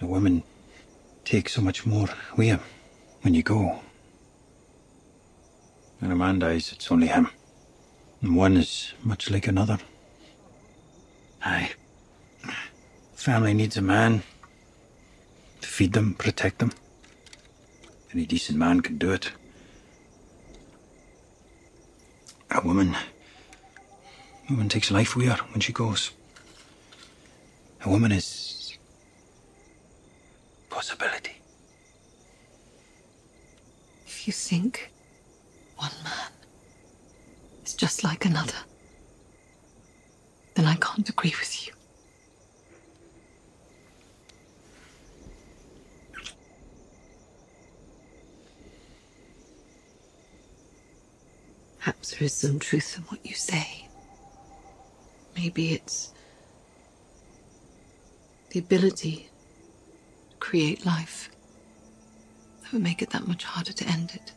A woman takes so much more with him when you go. When a man dies, it's only him. And one is much like another. Aye. Family needs a man to feed them, protect them. Any decent man can do it. A woman. A woman takes life with her when she goes. A woman is. Possibility. If you think one man is just like another, then I can't agree with you. Perhaps there is some truth in what you say. Maybe it's the ability create life that would make it that much harder to end it.